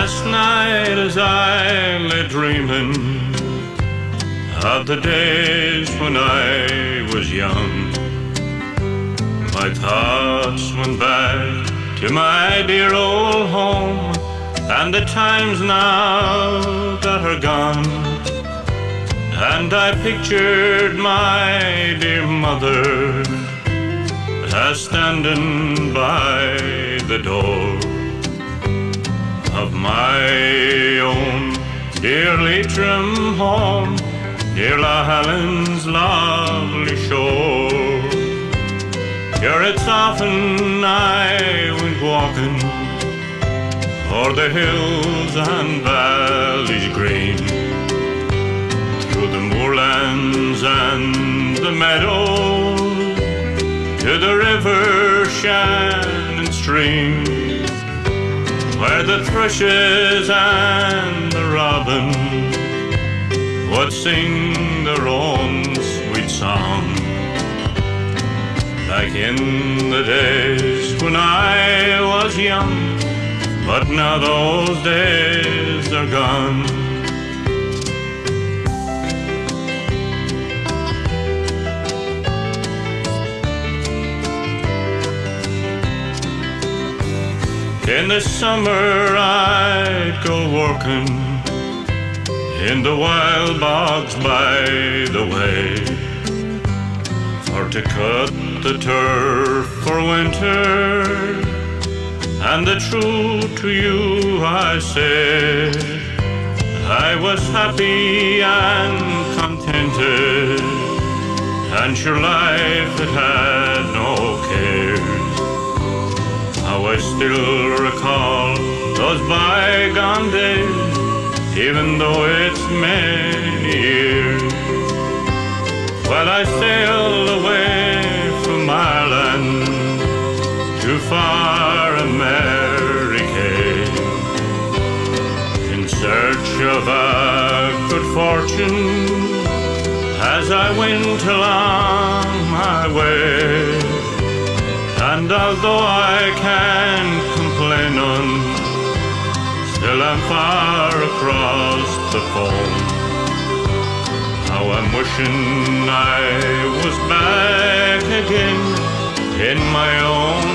Last night as I lay dreaming of the days when I was young, my thoughts went back to my dear old home and the times now that are gone. And I pictured my dear mother as standing by the door dear Leitrim home, near Lough Allen's lovely shore. Here it's often I went walking o'er the hills and valleys green, through the moorlands and the meadows, to the river Shannon stream the thrushes and the robin would sing their own sweet song. Back in the days when I was young, but now those days are gone. In the summer I'd go working in the wild bogs by the way. For to cut the turf for winter and the truth to you I say I was happy and contented and your life had no cares. How I still those bygone days, even though it's many years. Well, I sailed away from Ireland to far America in search of a good fortune as I went along my way. And although I can't still I'm far across the foam. How I'm wishing I was back again in my own